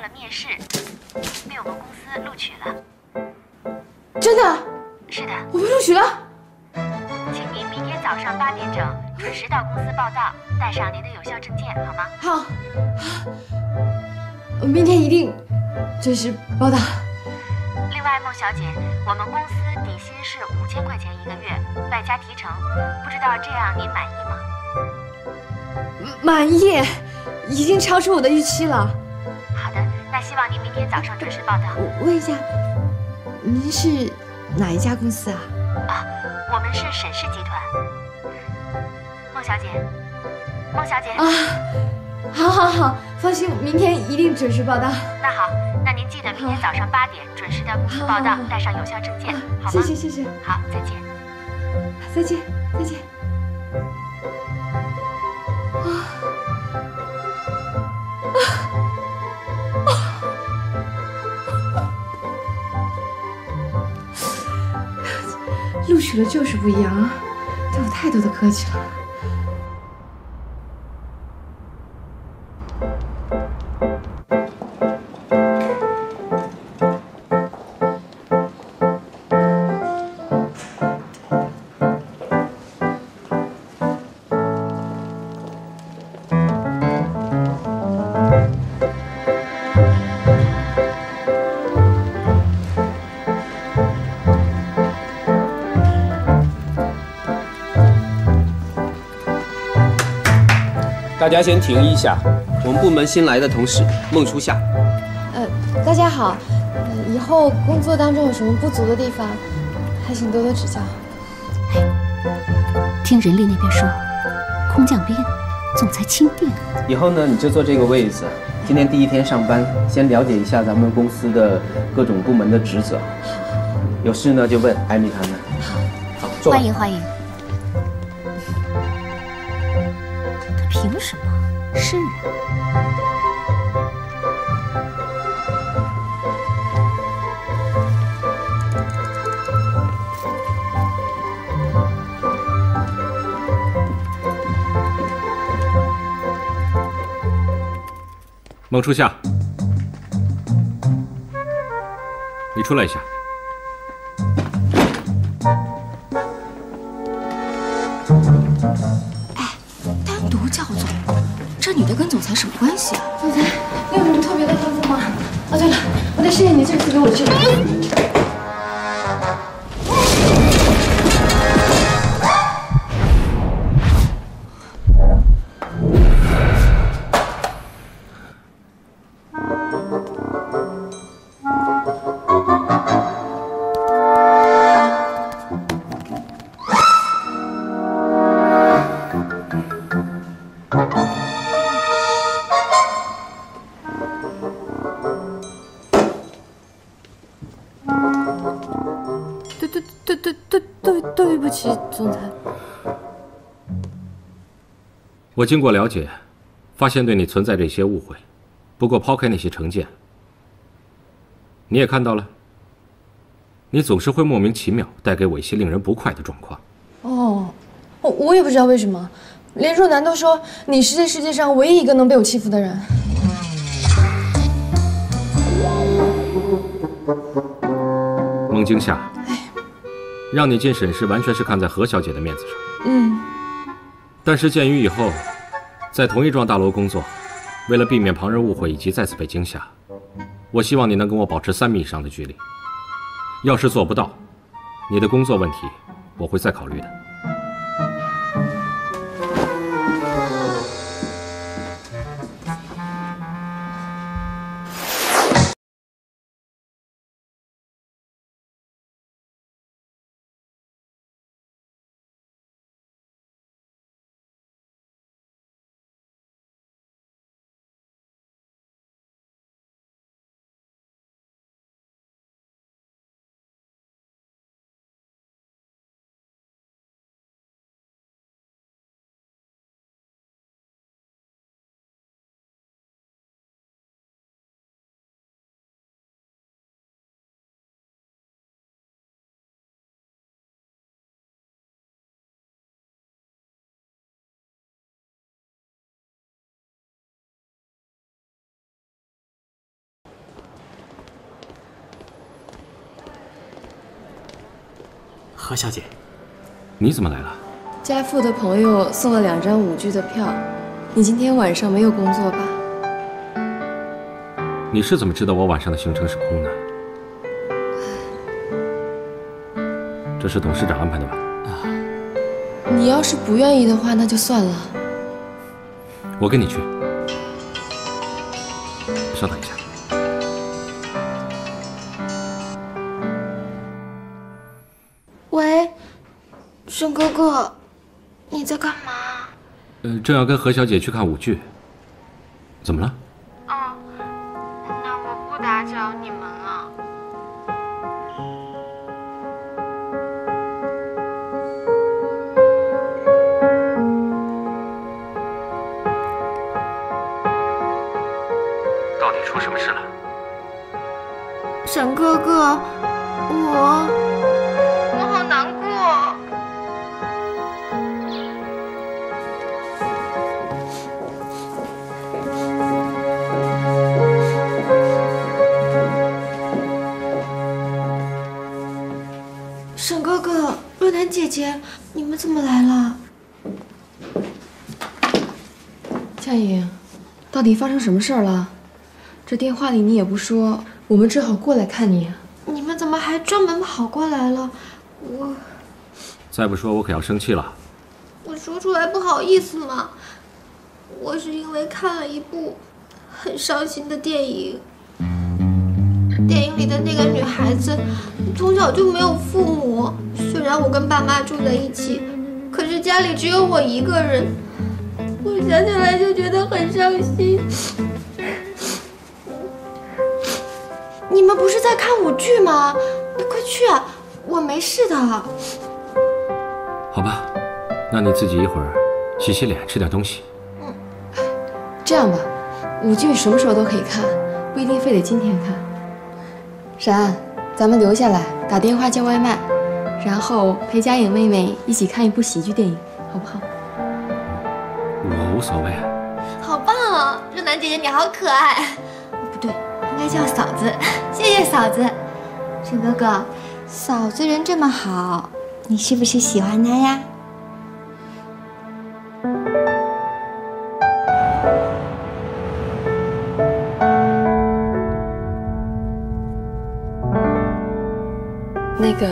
了面试，被我们公司录取了。真的？是的。我们录取了？请您明天早上八点整准时到公司报到，带上您的有效证件，好吗？好。我明天一定准时报到。另外，孟小姐，我们公司底薪是五千块钱一个月，外加提成，不知道这样您满意吗？满意，已经超出我的预期了。希望您明天早上准时报到。我问一下，您是哪一家公司啊？啊，我们是沈氏集团。孟小姐，孟小姐。啊。好，好，好，放心，明天一定准时报到。那好，那您记得明天早上八点准时到公司报到，带上有效证件，好吗？谢谢，谢谢。好，再见。再见，再见。录取了就是不一样啊，对我太多的客气了。大家先停一下，我们部门新来的同事孟初夏。呃，大家好，以后工作当中有什么不足的地方，还请多多指教。听人力那边说，空降兵，总裁钦定。以后呢，你就坐这个位子。今天第一天上班，先了解一下咱们公司的各种部门的职责。有事呢就问艾米他们。好，好，欢迎欢迎。孟初夏，你出来一下。哎，单独叫总这女的跟总裁什么关系啊？总裁，你有什么特别的吩咐吗？哦，对了，我得谢谢你这次给我治对对对对对对对不起。总裁，我经过了解，发现对你存在着一些误会。不过抛开那些成见，你也看到了，你总是会莫名其妙带给我一些令人不快的状况。哦，我我也不知道为什么。连若楠都说你是这世界上唯一一个能被我欺负的人。孟惊夏。让你进沈氏，完全是看在何小姐的面子上。嗯。但是鉴于以后在同一幢大楼工作，为了避免旁人误会以及再次被惊吓，我希望你能跟我保持三米以上的距离。要是做不到，你的工作问题我会再考虑的。何小姐，你怎么来了？家父的朋友送了两张舞剧的票，你今天晚上没有工作吧？你是怎么知道我晚上的行程是空的？这是董事长安排的吧？你要是不愿意的话，那就算了。我跟你去。稍等一下。沈哥哥，你在干嘛？呃，正要跟何小姐去看舞剧。怎么了？哦，那我不打搅你们了。到底出什么事了？沈哥哥，我怎么来了？夏颖，到底发生什么事儿了？这电话里你也不说，我们只好过来看你。你们怎么还专门跑过来了？我再不说，我可要生气了。我说出来不好意思嘛。我是因为看了一部很伤心的电影，电影里的那个女孩子从小就没有父母，虽然我跟爸妈住在一起，可是家里只有我一个人。我想起来就觉得很伤心。你们不是在看舞剧吗？你快去啊，我没事的。好吧，那你自己一会儿洗洗脸，吃点东西。嗯这样吧，舞剧什么时候都可以看，不一定非得今天看。沈安，咱们留下来打电话叫外卖，然后陪佳颖妹妹一起看一部喜剧电影，好不好？我无所谓。好棒哦，若楠姐姐你好可爱。不对，应该叫嫂子。谢谢嫂子。沈哥哥，嫂子人这么好，你是不是喜欢她呀？那个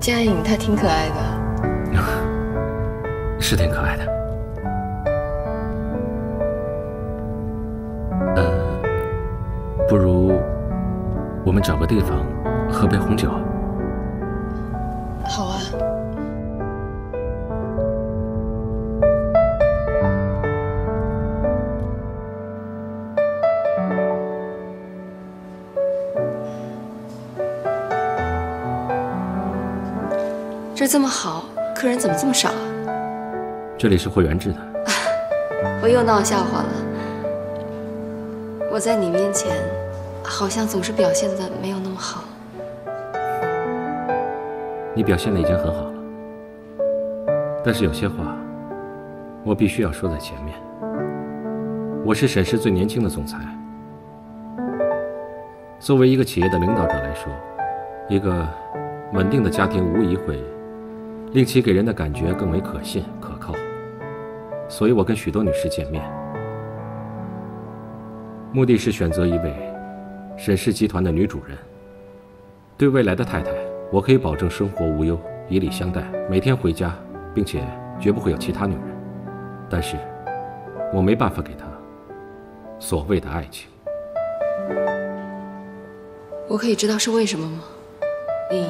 佳颖她挺可爱的。是挺可爱的。呃，不如我们找个地方喝杯红酒。这儿这么好，客人怎么这么少啊？这里是会员制的，我又闹笑话了。我在你面前，好像总是表现的没有那么好。你表现的已经很好了。但是有些话，我必须要说在前面。我是沈氏最年轻的总裁。作为一个企业的领导者来说，一个稳定的家庭无疑会令其给人的感觉更为可信可靠。所以我跟许多女士见面，目的是选择一位沈氏集团的女主人。对未来的太太，我可以保证生活无忧，以礼相待，每天回家，并且绝不会有其他女人。但是，我没办法给她所谓的爱情。我可以知道是为什么吗？你，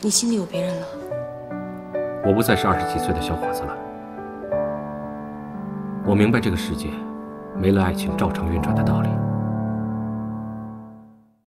你心里有别人了？我不再是二十几岁的小伙子了。我明白这个世界没了爱情照常运转的道理。